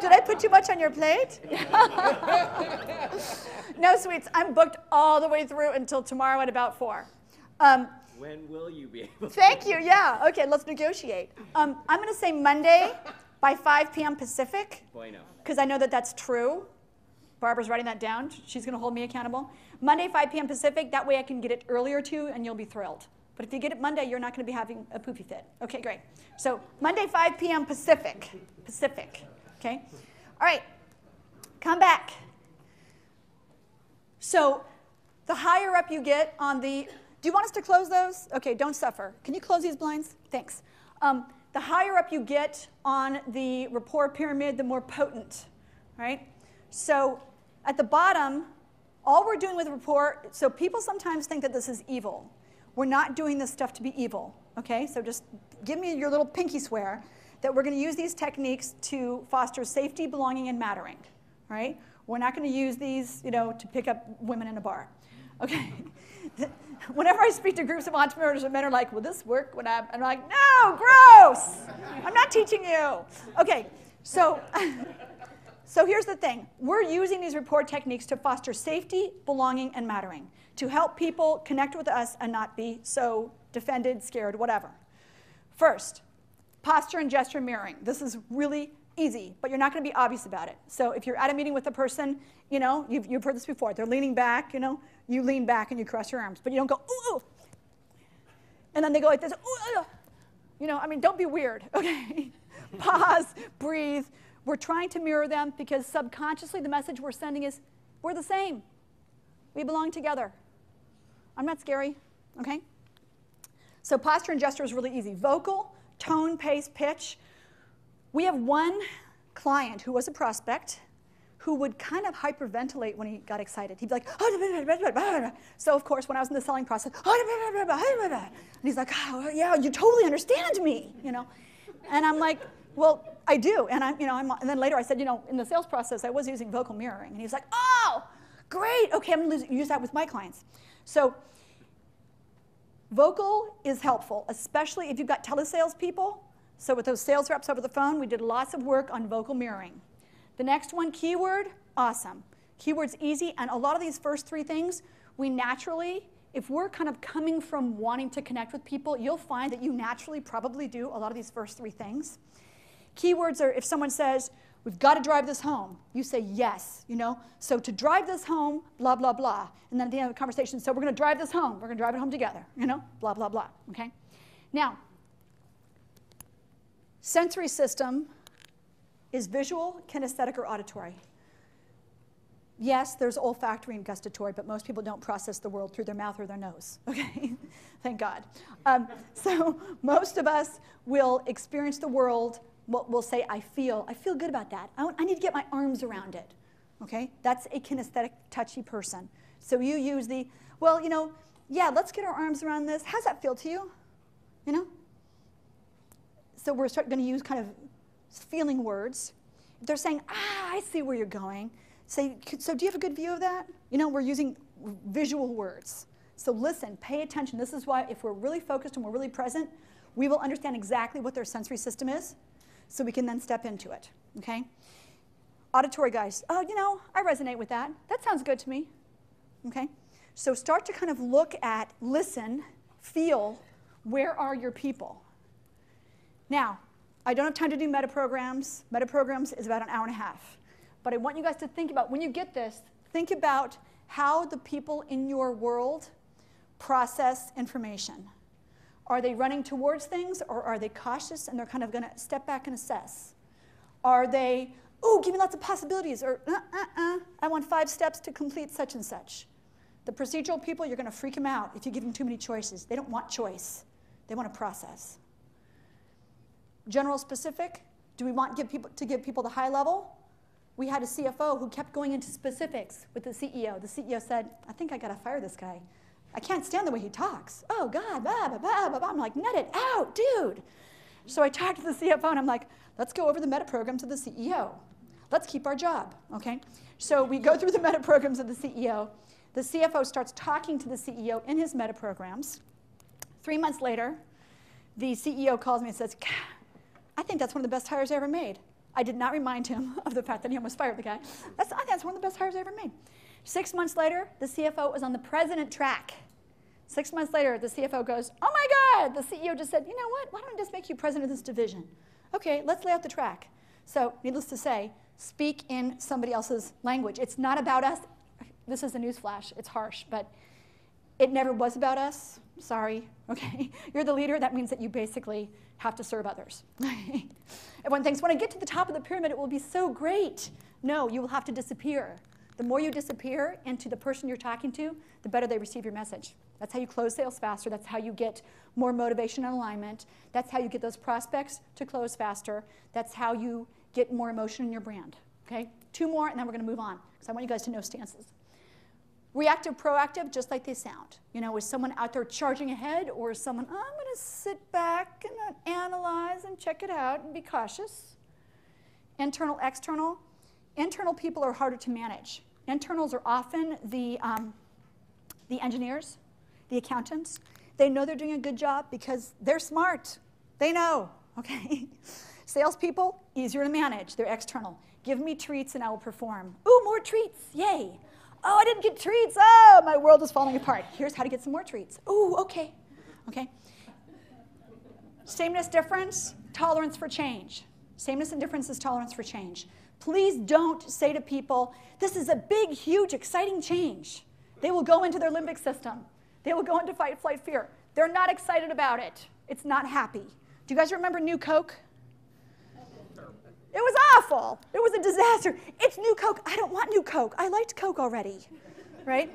Did I put too much on your plate? no, sweets. I'm booked all the way through until tomorrow at about 4. Um, when will you be able to? Thank you. Yeah. Okay, let's negotiate. Um, I'm going to say Monday by 5 p.m. Pacific. Bueno. Because I know that that's true. Barbara's writing that down. She's going to hold me accountable. Monday, 5 p.m. Pacific. That way I can get it earlier too, and you'll be thrilled. But if you get it Monday, you're not going to be having a poopy fit. Okay, great. So Monday, 5 p.m. Pacific. Pacific. Okay? All right. Come back. So the higher up you get on the, do you want us to close those? Okay, don't suffer. Can you close these blinds? Thanks. Um, the higher up you get on the rapport pyramid, the more potent, right? So at the bottom, all we're doing with rapport, so people sometimes think that this is evil. We're not doing this stuff to be evil, okay? So just give me your little pinky swear that we're going to use these techniques to foster safety, belonging, and mattering, right? We're not going to use these, you know, to pick up women in a bar, okay? Whenever I speak to groups of entrepreneurs, men are like, "Will this work?" When I'm, I'm like, "No, gross! I'm not teaching you." Okay, so. So here's the thing we're using these rapport techniques to foster safety, belonging, and mattering to help people connect with us and not be so defended, scared, whatever. First, posture and gesture mirroring. This is really easy, but you're not going to be obvious about it. So if you're at a meeting with a person, you know, you've, you've heard this before. They're leaning back, you know, you lean back and you cross your arms, but you don't go, ooh, ooh. And then they go like this, ooh, ooh. You know, I mean, don't be weird, okay? Pause, breathe. We're trying to mirror them because subconsciously the message we're sending is we're the same. We belong together. I'm not scary, okay? So posture and gesture is really easy. Vocal, tone, pace, pitch. We have one client who was a prospect who would kind of hyperventilate when he got excited. He'd be like, oh, so of course, when I was in the selling process, oh, and he's like, oh, yeah, you totally understand me, you know? And I'm like, well, I do. And, I'm, you know, I'm, and then later I said, you know, in the sales process, I was using vocal mirroring. And he was like, oh, great. Okay, I'm going to use that with my clients. So vocal is helpful, especially if you've got telesales people. So with those sales reps over the phone, we did lots of work on vocal mirroring. The next one, keyword, awesome. Keyword's easy, and a lot of these first three things, we naturally, if we're kind of coming from wanting to connect with people, you'll find that you naturally probably do a lot of these first three things. Keywords are if someone says, We've got to drive this home. You say yes, you know? So to drive this home, blah, blah, blah. And then at the end of the conversation, so we're going to drive this home. We're going to drive it home together, you know? Blah, blah, blah, okay? Now, sensory system is visual, kinesthetic, or auditory. Yes, there's olfactory and gustatory, but most people don't process the world through their mouth or their nose, okay? Thank God. Um, so most of us will experience the world we'll say, I feel, I feel good about that. I, I need to get my arms around it. Okay? That's a kinesthetic, touchy person. So you use the, well, you know, yeah, let's get our arms around this. How's that feel to you? You know? So we're going to use kind of feeling words. If they're saying, ah, I see where you're going, say, so do you have a good view of that? You know, we're using visual words. So listen, pay attention. This is why if we're really focused and we're really present, we will understand exactly what their sensory system is so we can then step into it, okay? Auditory guys, oh, you know, I resonate with that. That sounds good to me, okay? So start to kind of look at, listen, feel, where are your people? Now, I don't have time to do meta programs. Meta programs is about an hour and a half. But I want you guys to think about, when you get this, think about how the people in your world process information. Are they running towards things or are they cautious and they're kind of going to step back and assess? Are they, oh, give me lots of possibilities or uh, uh, uh, I want five steps to complete such and such? The procedural people, you're going to freak them out if you give them too many choices. They don't want choice, they want a process. General specific, do we want give people, to give people the high level? We had a CFO who kept going into specifics with the CEO. The CEO said, I think I got to fire this guy. I can't stand the way he talks. Oh, God, blah, blah, blah, blah, blah. I'm like, nut it out, dude. So I talked to the CFO and I'm like, let's go over the meta programs of the CEO. Let's keep our job, okay? So we go through the meta programs of the CEO. The CFO starts talking to the CEO in his meta programs. Three months later, the CEO calls me and says, I think that's one of the best hires I ever made. I did not remind him of the fact that he almost fired the guy. That's, I think that's one of the best hires I ever made. Six months later, the CFO was on the president track. Six months later, the CFO goes, Oh my God, the CEO just said, You know what? Why don't I just make you president of this division? Okay, let's lay out the track. So, needless to say, speak in somebody else's language. It's not about us. This is a newsflash, it's harsh, but it never was about us. Sorry, okay? You're the leader, that means that you basically have to serve others. Everyone thinks, when I get to the top of the pyramid, it will be so great. No, you will have to disappear. The more you disappear into the person you're talking to, the better they receive your message. That's how you close sales faster. That's how you get more motivation and alignment. That's how you get those prospects to close faster. That's how you get more emotion in your brand. Okay? Two more, and then we're going to move on because I want you guys to know stances. Reactive, proactive, just like they sound. You know, is someone out there charging ahead, or is someone, oh, I'm going to sit back and analyze and check it out and be cautious? Internal, external. Internal people are harder to manage. Internals are often the, um, the engineers, the accountants. They know they're doing a good job because they're smart. They know, okay? Salespeople, easier to manage. They're external. Give me treats and I will perform. Ooh, more treats, yay. Oh, I didn't get treats. Oh, my world is falling apart. Here's how to get some more treats. Ooh, okay, okay. Sameness, difference, tolerance for change. Sameness and difference is tolerance for change. Please don't say to people, this is a big, huge, exciting change. They will go into their limbic system. They will go into fight, flight, fear. They're not excited about it. It's not happy. Do you guys remember New Coke? It was awful. It was a disaster. It's new Coke. I don't want new Coke. I liked Coke already, right?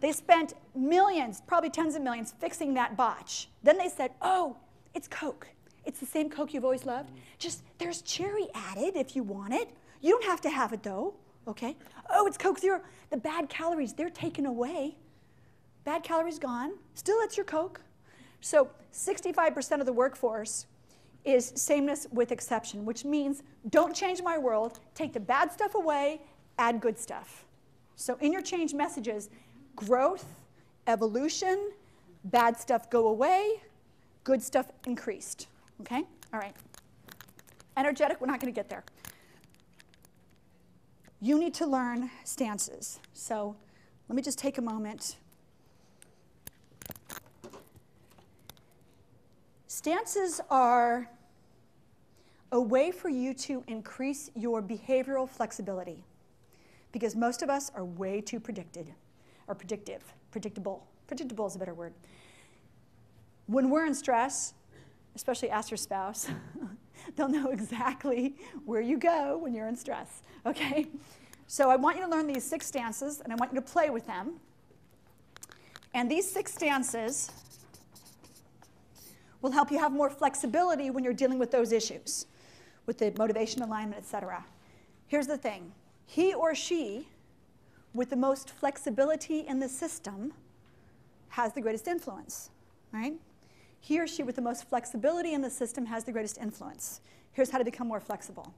They spent millions, probably tens of millions, fixing that botch. Then they said, oh, it's Coke. It's the same Coke you've always loved. Just there's cherry added if you want it. You don't have to have it though, okay? Oh, it's Coke Zero. The bad calories, they're taken away. Bad calories gone. Still, it's your Coke. So 65% of the workforce is sameness with exception, which means don't change my world, take the bad stuff away, add good stuff. So in your change messages, growth, evolution, bad stuff go away, good stuff increased. Okay? All right. Energetic, we're not going to get there. You need to learn stances. So let me just take a moment. Stances are a way for you to increase your behavioral flexibility because most of us are way too predicted or predictive, predictable. Predictable is a better word. When we're in stress, especially ask your spouse, they'll know exactly where you go when you're in stress, okay? So I want you to learn these six stances and I want you to play with them. And these six stances will help you have more flexibility when you're dealing with those issues, with the motivation alignment, etc. Here's the thing he or she with the most flexibility in the system has the greatest influence, right? He or she with the most flexibility in the system has the greatest influence. Here's how to become more flexible.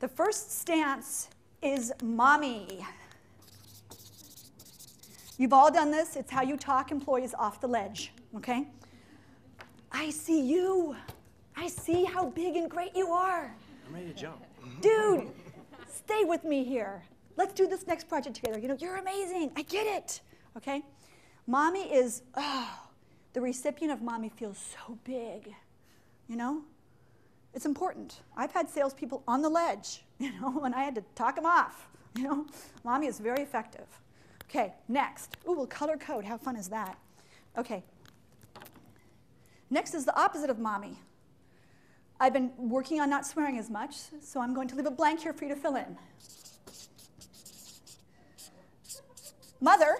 The first stance is mommy. You've all done this. It's how you talk employees off the ledge, okay? I see you. I see how big and great you are. I'm ready to jump. Dude, stay with me here. Let's do this next project together. You know, you're amazing. I get it. Okay? Mommy is, oh, the recipient of mommy feels so big. You know? It's important. I've had salespeople on the ledge, you know, and I had to talk them off. You know, mommy is very effective. Okay, next. Ooh, we'll color code. How fun is that? Okay, Next is the opposite of mommy. I've been working on not swearing as much, so I'm going to leave a blank here for you to fill in. Mother